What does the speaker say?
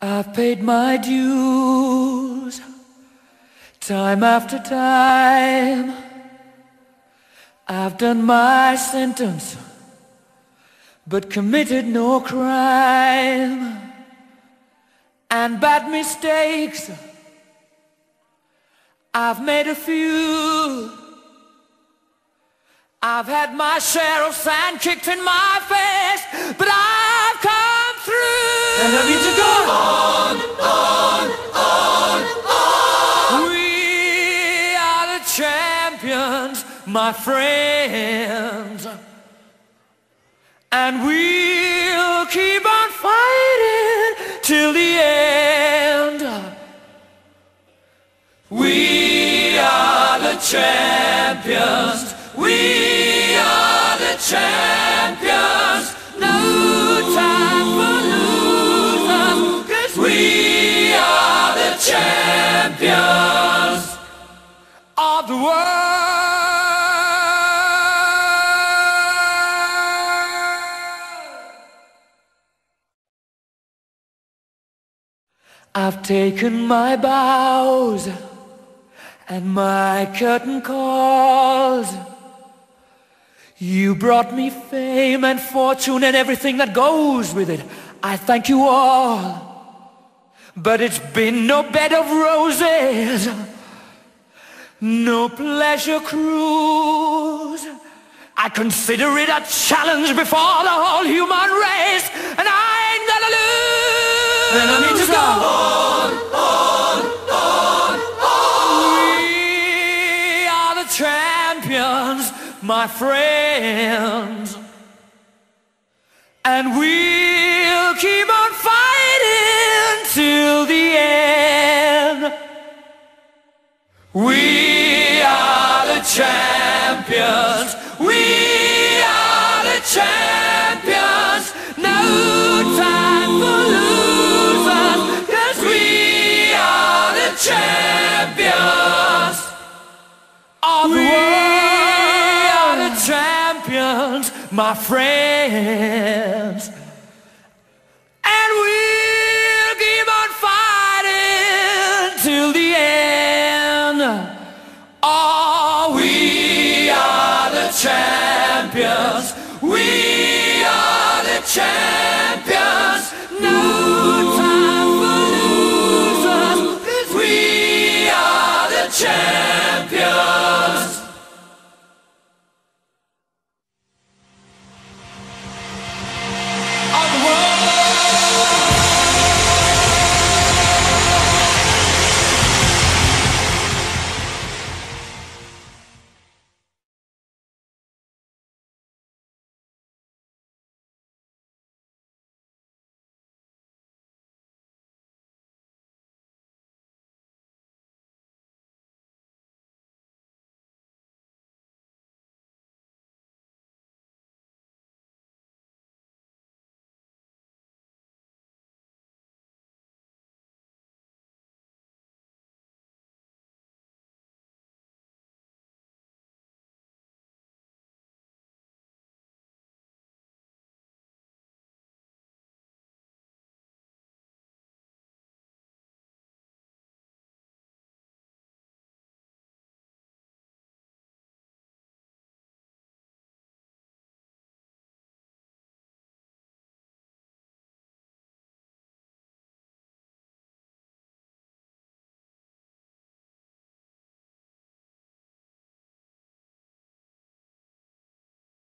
I've paid my dues time after time. I've done my sentence, but committed no crime. And bad mistakes, I've made a few. I've had my share of sand kicked in my face, but I've come through. And I need to go on, on, on, on. We are the champions, my friends. And we'll keep on fighting till the end. We are the champions. We I've taken my bows and my curtain calls. You brought me fame and fortune and everything that goes with it. I thank you all. But it's been no bed of roses, no pleasure cruise. I consider it a challenge before the whole human race, and I ain't gonna lose. And I need to go champions, my friends. And we'll keep on fighting till the end. We are the champions. My friends. And we'll keep on fighting till the end. Oh, we are the champions. We are the champions.